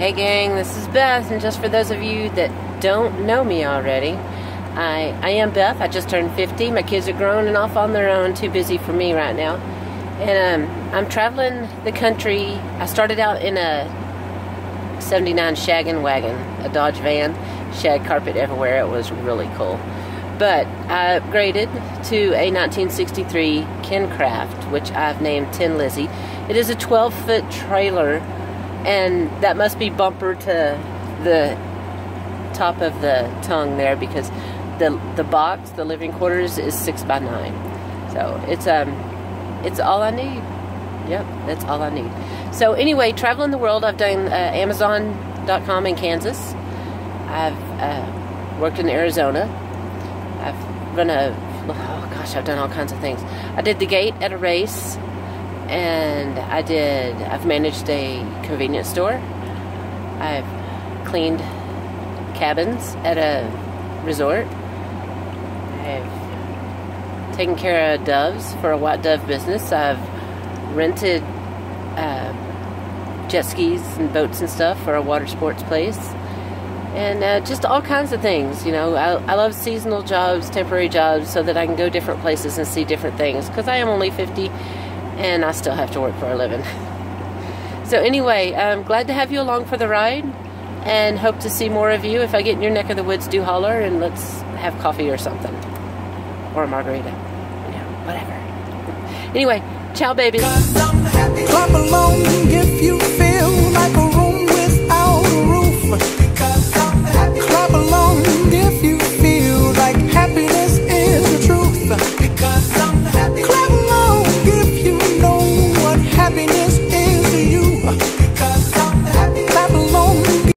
Hey gang, this is Beth, and just for those of you that don't know me already, I, I am Beth. I just turned 50. My kids are grown and off on their own, too busy for me right now. And um, I'm traveling the country. I started out in a 79 shaggin' wagon, a Dodge van, shag carpet everywhere. It was really cool. But I upgraded to a 1963 KenCraft, which I've named Tin Lizzy. It is a 12 foot trailer and that must be bumper to the top of the tongue there because the the box, the living quarters, is six by nine. So it's um it's all I need. Yep, that's all I need. So anyway, traveling the world, I've done uh, Amazon.com in Kansas. I've uh, worked in Arizona. I've run a oh gosh, I've done all kinds of things. I did the gate at a race and I did. I've managed a convenience store. I've cleaned cabins at a resort. I've taken care of doves for a white dove business. I've rented uh, jet skis and boats and stuff for a water sports place. And uh, just all kinds of things, you know. I, I love seasonal jobs, temporary jobs, so that I can go different places and see different things. Because I am only 50 and I still have to work for a living. so, anyway, I'm glad to have you along for the ride and hope to see more of you. If I get in your neck of the woods, do holler and let's have coffee or something. Or a margarita. You know, whatever. Anyway, ciao, babies.